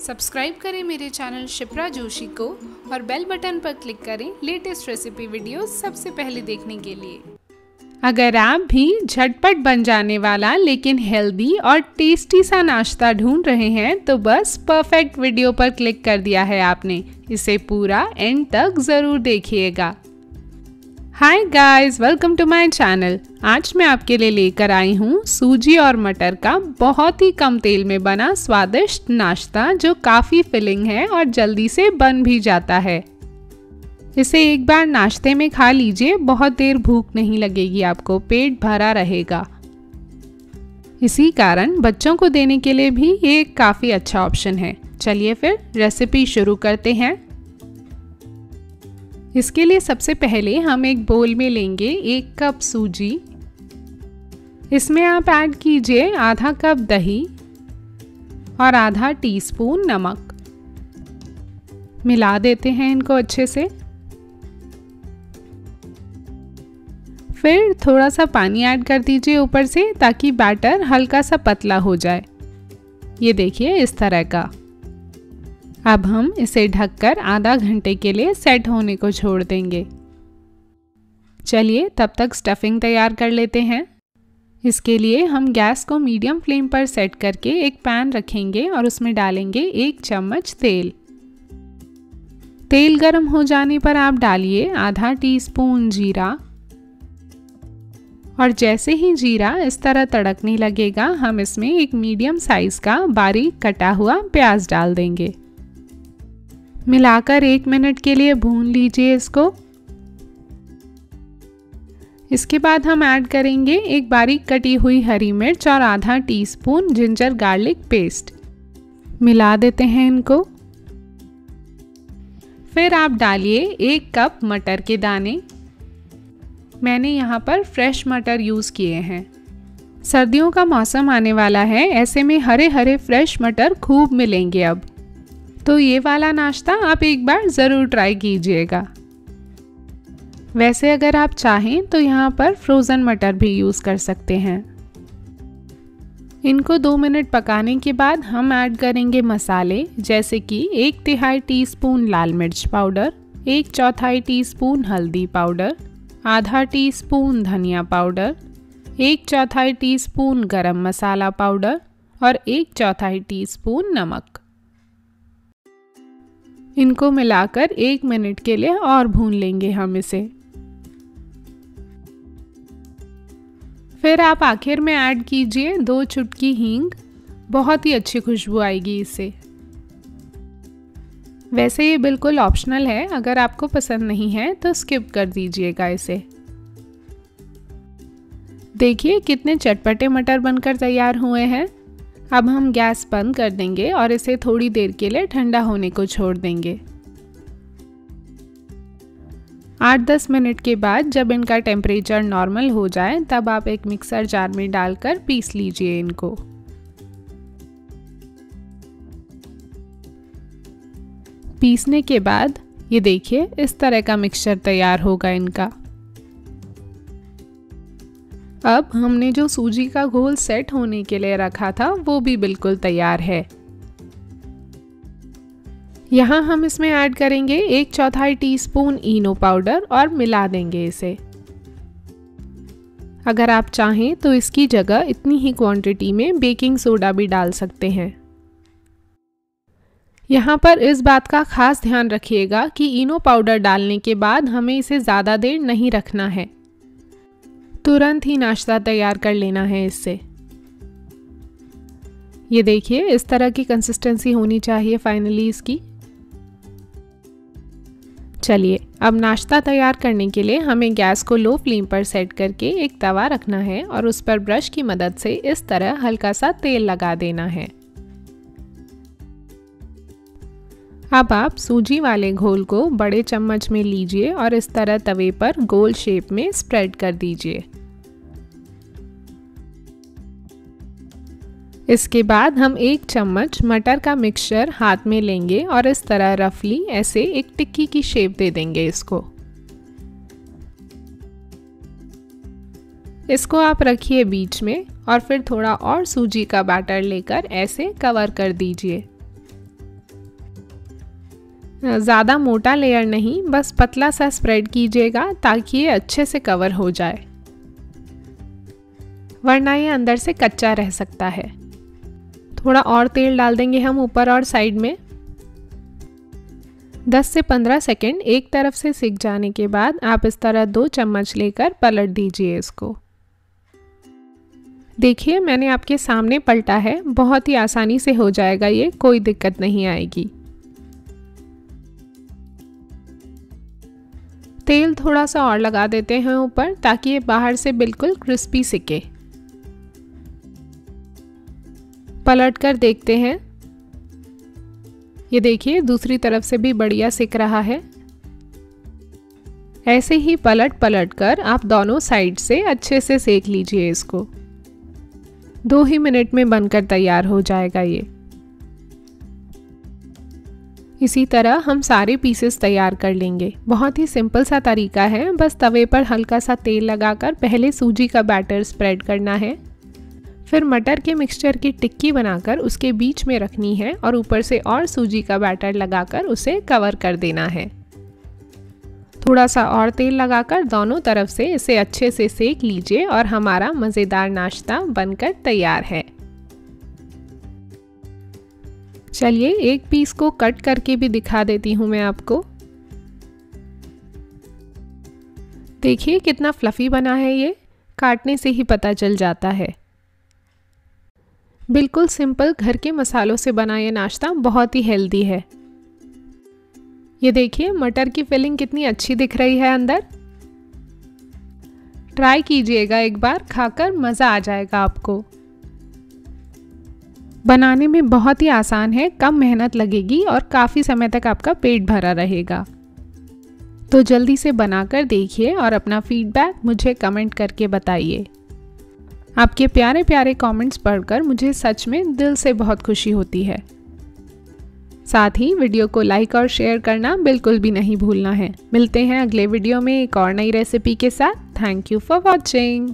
Subscribe करें मेरे channel Shipra Joshi को और बेल बटन पर क्लिक करें लेटेस्ट रेसिपी वीडियो सबसे पहले देखने के लिए। अगर आप भी झटपट बन जाने वाला लेकिन हेल्दी और टेस्टी सा नाश्ता ढूंढ रहे हैं तो बस परफेक्ट वीडियो पर क्लिक कर दिया है आपने। इसे पूरा एंड तक ज़रूर देखिएगा। Hi guys welcome to my channel आज मैं आपके लिए लेकर आई हूँ सूजी और मटर का बहुत ही कम तेल में बना स्वादिष्ट नाश्ता जो काफ़ी फिलिंग है और जल्दी से बन भी जाता है। इसे एक बार नाश्ते में खा लीजिए, बहुत देर भूख नहीं लगेगी आपको, पेट भरा रहेगा। इसी कारण बच्चों को देने के लिए भी ये काफ़ी अच्छा ऑप्शन है। चलिए फिर रेसिपी शुरू करते हैं। इसके लिए सबसे पहले हम एक बोल में लेंगे एक कप सूजी। इसमें आप ऐड कीजिए आधा कप दही और आधा टीस्पून नमक। मिला देते हैं इनको अच्छे से। फिर थोड़ा सा पानी ऐड कर दीजिए ऊपर से ताकि बैटर हल्का सा पतला हो जाए। ये देखिए इस तरह का। अब हम इसे ढककर आधा घंटे के लिए सेट होने को छोड़ देंगे। चलिए तब तक स्टफिंग तैयार कर लेते हैं। इसके लिए हम गैस को मीडियम फ्लेम पर सेट करके एक पैन रखेंगे और उसमें डालेंगे एक चम्मच तेल। तेल गर्म हो जाने पर आप डालिए आधा टीस्पून जीरा। और जैसे ही जीरा इस तरह तड़कने लगेगा, हम इसमें एक मीडियम साइज़ का बारीक कटा हुआ प्याज डाल देंगे। मिलाकर एक मिनट के लिए भून लीजिए इसको। इसके बाद हम ऐड करेंगे एक बारीक कटी हुई हरी मिर्च और आधा टीस्पून जिंजर गार्लिक पेस्ट। मिला देते हैं इनको। फिर आप डालिए एक कप मटर के दाने। मैंने यहाँ पर फ्रेश मटर यूज़ किए हैं। सर्दियों का मौसम आने वाला है, ऐसे में हरे हरे फ्रेश मटर खूब मिलेंगे अब। तो ये वाला नाश्ता आप एक बार ज़रूर ट्राई कीजिएगा। वैसे अगर आप चाहें तो यहाँ पर फ्रोज़न मटर भी यूज़ कर सकते हैं। इनको दो मिनट पकाने के बाद हम ऐड करेंगे मसाले, जैसे कि एक तिहाई टीस्पून लाल मिर्च पाउडर एक चौथाई टीस्पून हल्दी पाउडर आधा टीस्पून धनिया पाउडर एक चौथाई टीस्पून गरम मसाला पाउडर और एक चौथाई टीस्पून नमक। इनको मिलाकर एक मिनट के लिए और भून लेंगे हम इसे। फिर आप आखिर में ऐड कीजिए दो चुटकी हींग। बहुत ही अच्छी खुशबू आएगी इससे वैसे ये बिल्कुल ऑप्शनल है, अगर आपको पसंद नहीं है तो स्किप कर दीजिएगा इसे। देखिए कितने चटपटे मटर बनकर तैयार हुए हैं। अब हम गैस बंद कर देंगे और इसे थोड़ी देर के लिए ठंडा होने को छोड़ देंगे। आठ दस मिनट के बाद जब इनका टेम्परेचर नॉर्मल हो जाए, तब आप एक मिक्सर जार में डालकर पीस लीजिए इनको। पीसने के बाद, ये देखिए, इस तरह का मिक्सचर तैयार होगा इनका। अब हमने जो सूजी का घोल सेट होने के लिए रखा था, वो भी बिल्कुल तैयार है। यहाँ हम इसमें ऐड करेंगे एक चौथाई टीस्पून इनो पाउडर और मिला देंगे इसे। अगर आप चाहें तो इसकी जगह इतनी ही क्वांटिटी में बेकिंग सोडा भी डाल सकते हैं। यहाँ पर इस बात का खास ध्यान रखिएगा कि इनो पाउडर डालने के बाद हमें इसे ज़्यादा देर नहीं रखना है। तुरंत ही नाश्ता तैयार कर लेना है इससे। ये देखिए, इस तरह की कंसिस्टेंसी होनी चाहिए फाइनली इसकी। चलिए, अब नाश्ता तैयार करने के लिए हमें गैस को लो फ्लेम पर सेट करके एक तवा रखना है और उस पर ब्रश की मदद से इस तरह हल्का सा तेल लगा देना है। अब आप सूजी वाले घोल को बड़े चम्मच में लीजिए और इस तरह तवे पर गोल शेप में स्प्रेड कर दीजिए। इसके बाद हम एक चम्मच मटर का मिक्सचर हाथ में लेंगे और इस तरह रफली ऐसे एक टिक्की की शेप दे देंगे इसको। इसको आप रखिए बीच में और फिर थोड़ा और सूजी का बैटर लेकर ऐसे कवर कर दीजिए। ज़्यादा मोटा लेयर नहीं, बस पतला सा स्प्रेड कीजिएगा ताकि ये अच्छे से कवर हो जाए। वरना ये अंदर से कच्चा रह सकता है। थोड़ा और तेल डाल देंगे हम ऊपर और साइड में। 10 से 15 सेकेंड एक तरफ़ से सिक जाने के बाद आप इस तरह दो चम्मच लेकर पलट दीजिए इसको। देखिए, मैंने आपके सामने पलटा है, बहुत ही आसानी से हो जाएगा ये, कोई दिक्कत नहीं आएगी। तेल थोड़ा सा और लगा देते हैं ऊपर ताकि ये बाहर से बिल्कुल क्रिस्पी सिके। पलट कर देखते हैं। ये देखिए, दूसरी तरफ़ से भी बढ़िया सिक रहा है। ऐसे ही पलट पलट कर आप दोनों साइड से अच्छे से सेक लीजिए इसको। दो ही मिनट में बनकर तैयार हो जाएगा ये। इसी तरह हम सारे पीसेस तैयार कर लेंगे। बहुत ही सिंपल सा तरीका है। बस तवे पर हल्का सा तेल लगाकर पहले सूजी का बैटर स्प्रेड करना है। फिर मटर के मिक्सचर की टिक्की बनाकर उसके बीच में रखनी है और ऊपर से और सूजी का बैटर लगाकर उसे कवर कर देना है। थोड़ा सा और तेल लगाकर दोनों तरफ़ से इसे अच्छे से सेक लीजिए और हमारा मज़ेदार नाश्ता बनकर तैयार है। चलिए एक पीस को कट करके भी दिखा देती हूँ मैं आपको। देखिए कितना फ्लफ़ी बना है ये। काटने से ही पता चल जाता है। बिल्कुल सिंपल घर के मसालों से बना ये नाश्ता बहुत ही हेल्दी है। ये देखिए, मटर की फिलिंग कितनी अच्छी दिख रही है अंदर। ट्राई कीजिएगा एक बार, खाकर मज़ा आ जाएगा आपको। बनाने में बहुत ही आसान है, कम मेहनत लगेगी और काफ़ी समय तक आपका पेट भरा रहेगा। तो जल्दी से बनाकर देखिए और अपना फीडबैक मुझे कमेंट करके बताइए। आपके प्यारे प्यारे कमेंट्स पढ़कर मुझे सच में दिल से बहुत खुशी होती है। साथ ही वीडियो को लाइक और शेयर करना बिल्कुल भी नहीं भूलना है। मिलते हैं अगले वीडियो में एक और नई रेसिपी के साथ। Thank you for watching